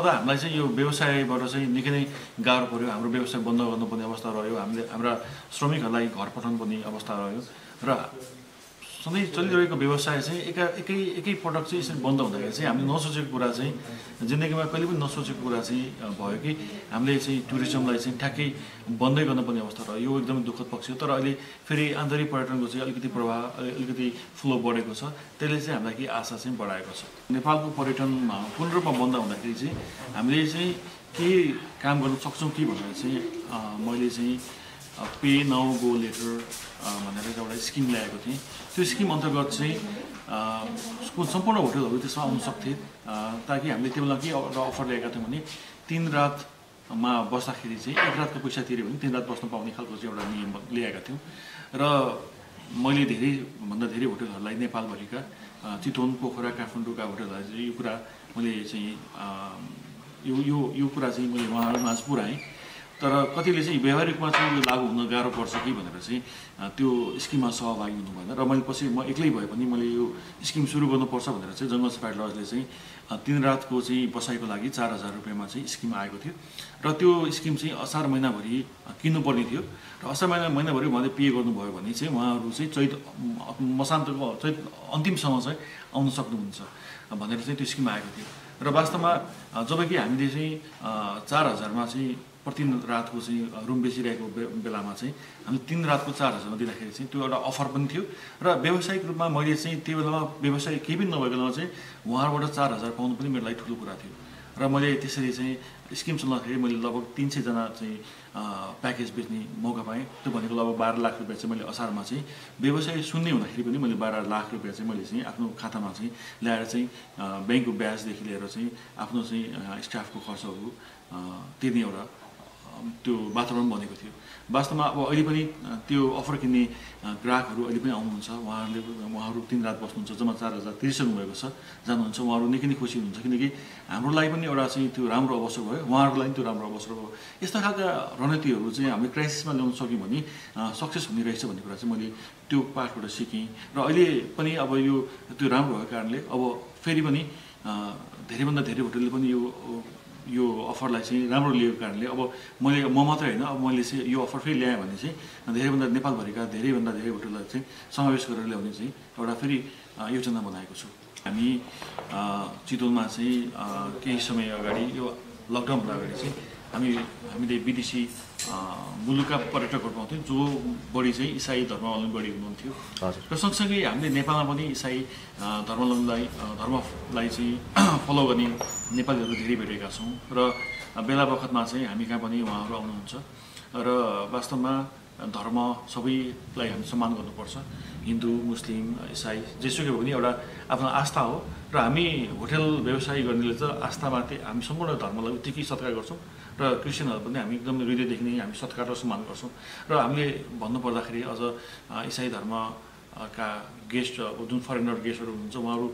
त हामीलाई चाहिँ यो व्यवसायबाट चाहिँ निकै नै गाह्रो पऱ्यो हाम्रो व्यवसाय बन्द गर्नुपर्ने अवस्था रह्यो। हामीले हाम्रा श्रमिकहरूलाई घर पठाउनु पर्ने अवस्था रह्यो। र सधैँ चलिरहेको व्यवसाय चाहिँ एका एकै एकैपटक चाहिँ यसरी बन्द हुँदाखेरि चाहिँ हामीले नसोचेको कुरा चाहिँ जिन्दगीमा कहिले पनि नसोचेको कुरा चाहिँ भयो कि हामीले चाहिँ टुरिज्मलाई चाहिँ ठ्याक्कै बन्दै गर्नुपर्ने अवस्था रह्यो। यो एकदमै दुःखद पक्ष हो। तर अहिले फेरि आन्तरिक पर्यटनको चाहिँ अलिकति प्रभाव अलिकति फ्लो बढेको छ। त्यसले चाहिँ हामीलाई केही आशा चाहिँ बढाएको छ। नेपालको पर्यटन पूर्ण रूपमा बन्द हुँदाखेरि चाहिँ हामीले चाहिँ के काम गर्न सक्छौँ कि भनेर चाहिँ मैले चाहिँ पे नाउ गो लेटर भनेर एउटा स्किम ल्याएको थिएँ। त्यो स्किम अन्तर्गत चाहिँ सम्पूर्ण होटलहरू त्यसमा आउनु सक्थे। ताकि हामीले त्यो बेला के अफर ल्याएका थियौँ भने तिन रातमा बस्दाखेरि चाहिँ एक रातको पैसा तिर्यो भने तिन रात बस्नु पाउने खालको चाहिँ एउटा नियम ल्याएका थियौँ। र मैले धेरैभन्दा धेरै होटलहरूलाई नेपालभरिका चितवन पोखरा काठमाडौँका होटलहरूलाई चाहिँ यो कुरा मैले चाहिँ यो यो यो कुरा चाहिँ मैले उहाँहरूमा पुऱ्याएँ। तर कतिले चाहिँ व्यवहारिकमा चाहिँ यो लागु हुन गाह्रो पर्छ कि भनेर चाहिँ त्यो स्किममा सहभागी हुनु भएन र मैले पछि म एक्लै भए पनि मैले यो स्किम सुरु गर्नुपर्छ भनेर चाहिँ जङ्गल सफारी लजले चाहिँ तिन रातको चाहिँ बसाइको लागि चार हजार रुपियाँमा चाहिँ स्किम आएको थियो। र त्यो स्किम चाहिँ असार महिनाभरि किन्नुपर्ने थियो। र असार महिना महिनाभरि उहाँले पे गर्नुभयो भने चाहिँ उहाँहरू चाहिँ चैत मसान्तको चैत अन्तिमसम्म चाहिँ आउन सक्नुहुन्छ भनेर चाहिँ त्यो स्किम आएको थियो। र वास्तवमा जब कि हामीले चाहिँ चार हजारमा चाहिँ प्रति रातको चाहिँ रुम बेचिरहेको बेलामा चाहिँ हामीले तिन रातको चार हजारमा दिँदाखेरि चाहिँ त्यो एउटा अफर पनि थियो। र व्यावसायिक रूपमा मैले चाहिँ त्यो बेलामा व्यवसाय केही पनि नभएको बेलामा चाहिँ उहाँबाट चार हजार पाउनु पनि मेरो लागि ठुलो कुरा थियो। र मैले त्यसरी चाहिँ स्किम चलाउँदाखेरि मैले लगभग तिन सयजना चाहिँ प्याकेज बेच्ने मौका पाएँ। त्यो भनेको लगभग बाह्र लाख रुपियाँ चाहिँ मैले असारमा चाहिँ व्यवसाय शून्य हुँदाखेरि पनि मैले बाह्र लाख रुपियाँ चाहिँ मैले चाहिँ आफ्नो खातामा चाहिँ ल्याएर चाहिँ ब्याङ्कको ब्याजदेखि लिएर चाहिँ आफ्नो चाहिँ स्टाफको खर्चहरू तिर्ने एउटा त्यो वातावरण बनेको थियो। वास्तवमा अब अहिले पनि त्यो अफर किन्ने ग्राहकहरू अहिले पनि आउनुहुन्छ। उहाँहरूले उहाँहरू तिन रात बस्नुहुन्छ जम्मा चार हजार तिरिसक्नु भएको छ। जानुहुन्छ उहाँहरू निकै नै खुसी हुनुहुन्छ। किनकि हाम्रो लागि पनि एउटा चाहिँ त्यो राम्रो अवसर भयो। उहाँहरूको लागि त्यो राम्रो अवसर भयो। यस्ता खालका रणनीतिहरू चाहिँ हामीले क्राइसिसमा ल्याउन सक्यौँ भने सक्सेस हुने रहेछ भन्ने कुरा चाहिँ मैले त्यो पाठबाट सिकेँ। र अहिले पनि अब यो त्यो राम्रो भएको कारणले अब फेरि पनि धेरैभन्दा धेरै होटलले पनि यो यो अफरलाई चाहिँ राम्रो लिएको कारणले अब मैले म मात्रै होइन अब मैले चाहिँ यो अफर फेरि ल्याएँ भने चाहिँ धेरैभन्दा नेपालभरिका धेरैभन्दा धेरै होटललाई चाहिँ समावेश गरेर ल्याउने चाहिँ एउटा फेरि योजना बनाएको छु। हामी चितवनमा चाहिँ केही समय अगाडि यो लकडाउनभन्दा अगाडि चाहिँ हामी हामीले विदेशी मुलुकका पर्यटकहरू पाउँथ्यौँ जो बढी चाहिँ इसाई धर्मावलम्बी बढी हुनुहुन्थ्यो। र सँगसँगै हामीले नेपालमा पनि इसाई धर्मावलम्बीलाई धर्मलाई चाहिँ फलो गर्ने नेपालीहरू धेरै भेटेका छौँ। र बेला बखतमा चाहिँ हामी कहाँ पनि उहाँहरू आउनुहुन्छ। र वास्तवमा धर्म सबैलाई हामी सम्मान गर्नुपर्छ। हिन्दू मुस्लिम इसाई जेसुकै भए पनि एउटा आफ्नो आस्था हो। र हामी होटेल व्यवसाय गर्नेले चाहिँ आस्थामाथि हामी सम्पूर्ण धर्मलाई उत्तिकै सत्कार गर्छौँ। र क्रिस्चियनहरू पनि हामी एकदम हृदयदेखि नै हामी सत्कार र सम्मान गर्छौँ। र हामीले भन्नुपर्दाखेरि अझ इसाई धर्मका गेस्ट अब जुन फरेनर गेस्टहरू हुनुहुन्छ उहाँहरू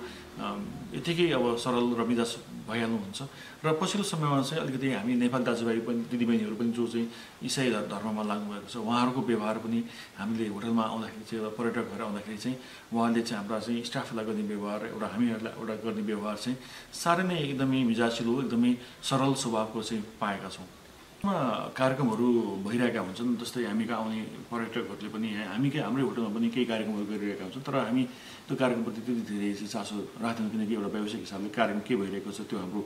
यतिकै अब सरल र मिजाज भइहाल्नुहुन्छ र पछिल्लो समयमा चाहिँ अलिकति हामी नेपाली दाजुभाइ पनि दिदीबहिनीहरू पनि जो चाहिँ इसाई धर्ममा लाग्नुभएको छ उहाँहरूको व्यवहार पनि हामीले होटलमा आउँदाखेरि चाहिँ एउटा पर्यटक भएर आउँदाखेरि चाहिँ उहाँले चाहिँ हाम्रा चाहिँ स्टाफलाई गर्ने व्यवहार एउटा हामीहरूलाई एउटा गर्ने व्यवहार चाहिँ साह्रै नै एकदमै मिजासिलो एकदमै सरल स्वभावको चाहिँ पाएका छौँ। कार्यक्रमहरू भइरहेका हुन्छन् जस्तै हामी कहाँ आउने पर्यटकहरूले पनि हामी के हाम्रै होटलमा पनि केही कार्यक्रमहरू गरिरहेका हुन्छौँ तर हामी त्यो कार्यक्रमप्रति त्यति धेरै चाहिँ चासो राख्दैनौँ किनकि एउटा व्यावसायिक हिसाबले कार्यक्रम के भइरहेको छ त्यो हाम्रो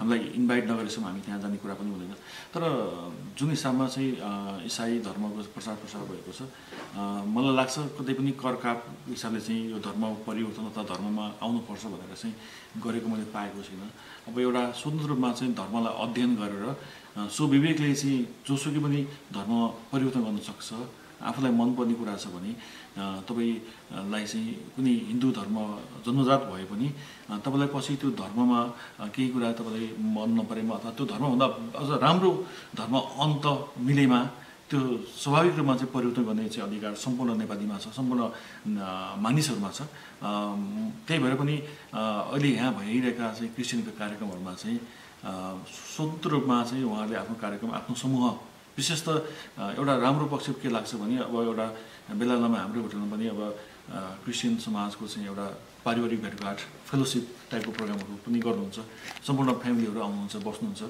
हामीलाई इन्भाइट नगरेसम्म हामी त्यहाँ जाने कुरा पनि हुँदैन। तर जुन हिसाबमा चाहिँ इसाई धर्मको प्रचार प्रसार भएको छ मलाई लाग्छ कतै पनि करकाप हिसाबले चाहिँ यो धर्म परिवर्तन अथवा धर्ममा आउनुपर्छ भनेर चाहिँ गरेको मैले पाएको छुइनँ अब एउटा स्वतन्त्र रूपमा चाहिँ धर्मलाई अध्ययन गरेर सो विवेकले चाहिँ जोसुकै पनि धर्म परिवर्तन गर्न सक्छ। आफूलाई मनपर्ने कुरा छ भने तपाईँलाई चाहिँ कुनै हिन्दू धर्म जन्मजात भए पनि तपाईँलाई पछि त्यो धर्ममा केही कुरा तपाईँलाई मन नपरेमा अथवा त्यो धर्मभन्दा अझ राम्रो धर्म अन्त मिलेमा त्यो स्वाभाविक रूपमा चाहिँ परिवर्तन गर्ने चाहिँ अधिकार सम्पूर्ण नेपालीमा छ सम्पूर्ण मानिसहरूमा छ। त्यही भएर पनि अहिले यहाँ भइरहेका चाहिँ क्रिस्चियनको कार्यक्रमहरूमा चाहिँ स्वतन्त्र रूपमा चाहिँ उहाँहरूले आफ्नो कार्यक्रम आफ्नो समूह विशेष त एउटा राम्रो पक्ष के लाग्छ भने अब एउटा बेला बेलामा हाम्रो होटलमा पनि अब क्रिस्चियन समाजको चाहिँ एउटा पारिवारिक भेटघाट फेलोसिप टाइपको प्रोग्रामहरू पनि गर्नुहुन्छ। सम्पूर्ण फ्यामिलीहरू आउनुहुन्छ बस्नुहुन्छ।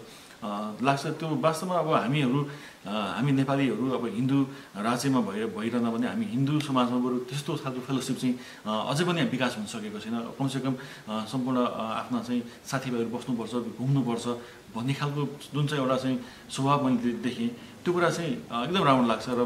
लाग्छ त्यो वास्तवमा अब हामीहरू हामी नेपालीहरू अब हिन्दू राज्यमा भएर भइरहँदा पनि हामी हिन्दू समाजमा बरु त्यस्तो खालको फेलोसिप चाहिँ अझै पनि विकास हुन सकेको छैन। कमसेकम सम्पूर्ण आफ्ना चाहिँ साथीभाइहरू बस्नुपर्छ घुम्नुपर्छ भन्ने खालको जुन चाहिँ एउटा चाहिँ स्वभाव मैले देखेँ त्यो कुरा चाहिँ एकदम राम्रो लाग्छ। र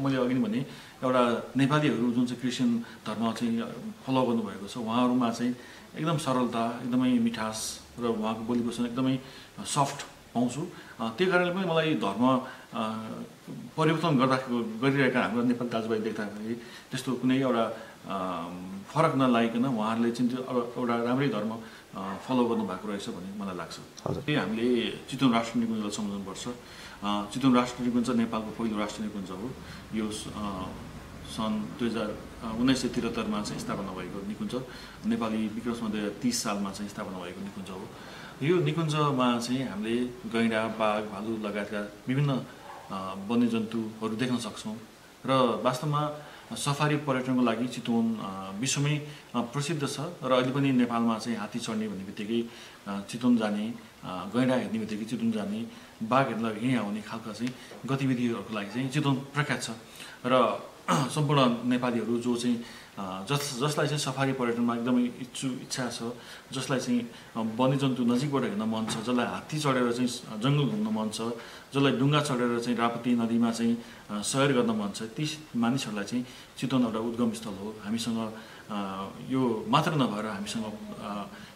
मैले अघि नै भने एउटा नेपालीहरू जुन चाहिँ क्रिस्चियन धर्म चाहिँ फलो गर्नुभएको छ उहाँहरूमा चाहिँ एकदम सरलता एकदमै मिठास र उहाँको बोली वचन एकदमै सफ्ट पाउँछु। त्यही कारणले पनि मलाई धर्म परिवर्तन गर्दा गरिरहेका हाम्रो नेपाली दाजुभाइ देख्दाखेरि त्यस्तो कुनै एउटा फरक नलागिकन उहाँहरूले चाहिँ त्यो एउटा राम्रै धर्म फलो गर्नुभएको रहेछ भन्ने मलाई लाग्छ। त्यही हामीले चितवन राष्ट्र निकुञ्जलाई सम्झाउनुपर्छ चितवन राष्ट्र निकुञ्ज नेपालको पहिलो राष्ट्र निकुञ्ज हो। यो सन् दुई हजार उन्नाइस सय त्रिहत्तरमा चाहिँ स्थापना भएको निकुञ्ज नेपाली विक्रममा दुई हजार तिस सालमा चाहिँ स्थापना भएको निकुञ्ज हो। यो निकुञ्जमा चाहिँ हामीले गैँडा बाघ भालु लगायतका विभिन्न वन्यजन्तुहरू देख्न सक्छौँ र वास्तवमा सफारी पर्यटनको लागि चितवन विश्वमै प्रसिद्ध छ र अहिले पनि नेपालमा चाहिँ हात्ती चढ्ने भन्ने बित्तिकै चितवन जाने गैँडा हेर्ने बित्तिकै चितवन जाने बाघ हेर्न यहीँ आउने खालका चाहिँ गतिविधिहरूको लागि चाहिँ चितवन प्रख्यात छ। र सम्पूर्ण नेपालीहरू जो चाहिँ जस जसलाई चाहिँ सफारी पर्यटनमा एकदमै इच्छु इच्छा छ जसलाई चाहिँ वन्यजन्तु नजिकबाट हेर्न मन छ जसलाई हात्ती चढेर चाहिँ जङ्गल घुम्न मन छ जसलाई डुङ्गा चढेर चाहिँ रापती नदीमा चाहिँ सयर गर्न मन छ ती मानिसहरूलाई चाहिँ चितवन एउटा उद्गम स्थल हो। हामीसँग यो मात्र नभएर हामीसँग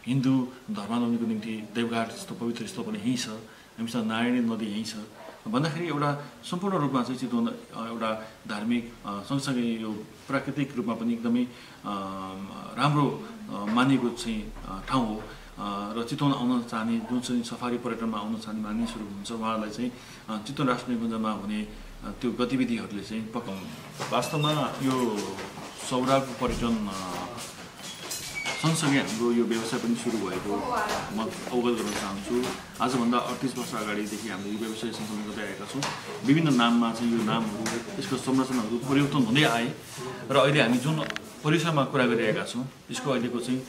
हिन्दू धर्मावलम्बीको निम्ति देवघाट जस्तो पवित्र स्थल पनि यहीँ छ। हामीसँग नारायणी नदी यहीँ छ। भन्दाखेरि एउटा सम्पूर्ण रूपमा चाहिँ चितवन एउटा धार्मिक सँगसँगै यो प्राकृतिक रूपमा पनि एकदमै राम्रो मानिएको चाहिँ ठाउँ हो। र चितवन आउन चाहने जुन चाहिँ सफारी पर्यटनमा आउन चाहने मानिसहरू हुन्छ उहाँहरूलाई चाहिँ चितवन राष्ट्र निकुञ्जमा हुने त्यो गतिविधिहरूले चाहिँ पकाउनु। वास्तवमा यो सौराको पर्यटन सँगसँगै हाम्रो यो व्यवसाय पनि सुरु भएको म अवगत गर्न चाहन्छु आजभन्दा अडतिस वर्ष अगाडिदेखि हामीले यो व्यवसाय सञ्चालन गर्दै आएका छौँ विभिन्न नाममा चाहिँ यो नामहरू यसको संरचनाहरू परिवर्तन हुँदै आए र अहिले हामी जुन परिसरमा कुरा गरिरहेका छौँ यसको अहिलेको चाहिँ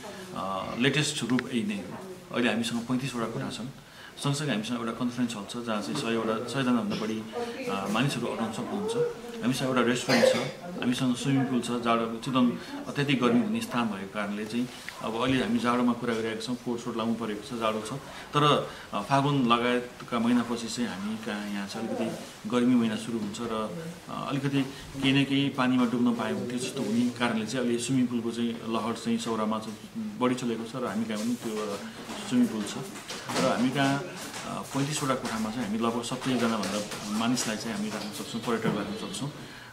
लेटेस्ट रूप यही नै हो अहिले हामीसँग पैँतिसवटा कुरा छन् सँगसँगै हामीसँग एउटा कन्फरेन्स हल छ जहाँ चाहिँ सयवटा सयजनाभन्दा बढी मानिसहरू अटाउन सक्नुहुन्छ हामीसँग एउटा रेस्टुरेन्ट छ। हामीसँग स्विमिङ पुल छ जाडो चितवन अत्याधिक गर्मी हुने स्थान भएको कारणले चाहिँ अब अहिले हामी जाडोमा कुरा गरिरहेका छौँ कोट सोट लाउनु परेको छ जाडो छ। तर फागुन लगायतका महिनापछि चाहिँ हामी कहाँ यहाँ चाहिँ अलिकति गर्मी महिना सुरु हुन्छ र अलिकति केही न केही पानीमा डुब्न पायो भने त्यो जस्तो हुने कारणले चाहिँ अहिले स्विमिङ पुलको चाहिँ लहर चाहिँ सौरामा चाहिँ बढी चलेको छ र हामी कहाँ पनि त्यो स्विमिङ पुल छ। र हामी कहाँ पैँतिसवटा कोठामा चाहिँ हामी लगभग सबैजनाभन्दा मानिसलाई चाहिँ हामी राख्न सक्छौँ पर्यटक राख्न सक्छौँ।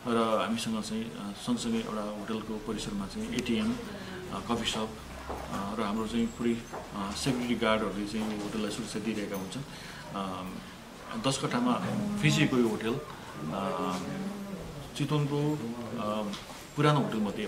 र हामीसँग चाहिँ सँगसँगै एउटा होटलको परिसरमा चाहिँ एटिएम कफी सप र हाम्रो चाहिँ पुरै सेक्युरिटी गार्डहरूले चाहिँ यो होटललाई सुरक्षा दिइरहेका हुन्छन्। दस कट्ठामा फिजिएको यो होटल चितवनको पुरानो होटलमध्ये